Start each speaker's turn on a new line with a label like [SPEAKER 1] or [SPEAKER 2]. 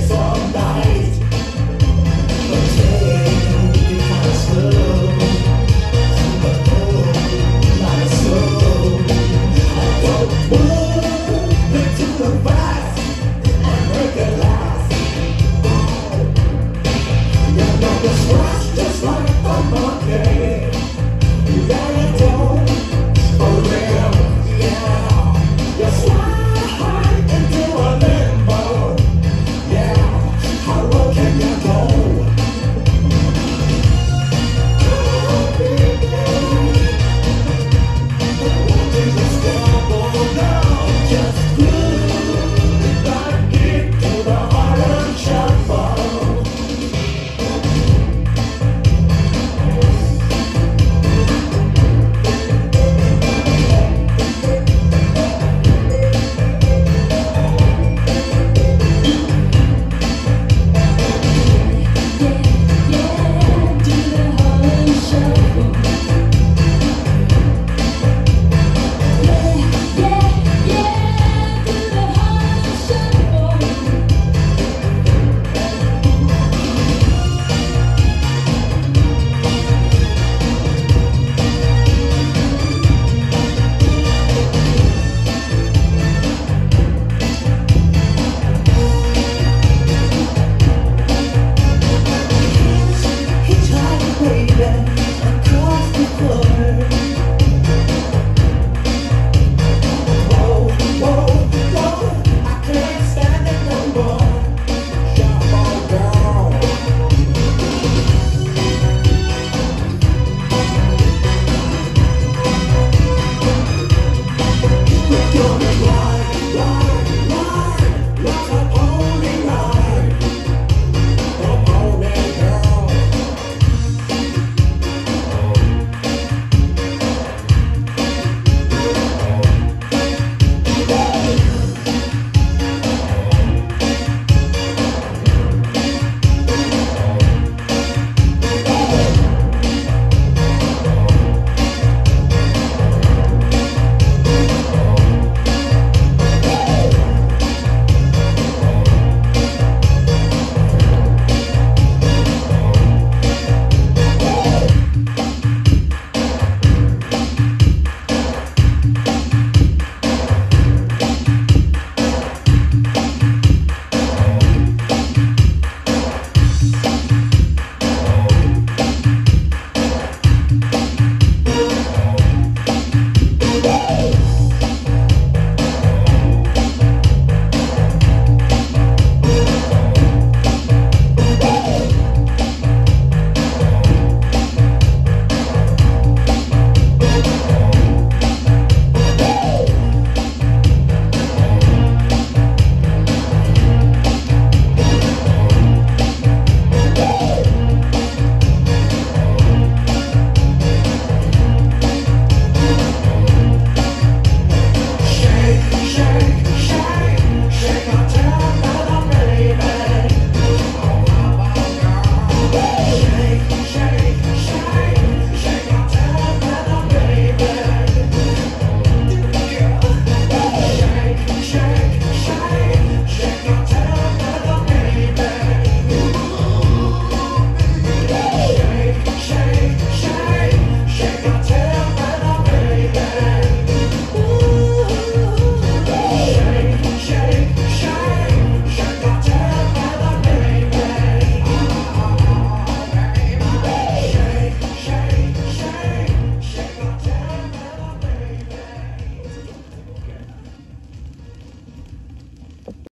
[SPEAKER 1] six.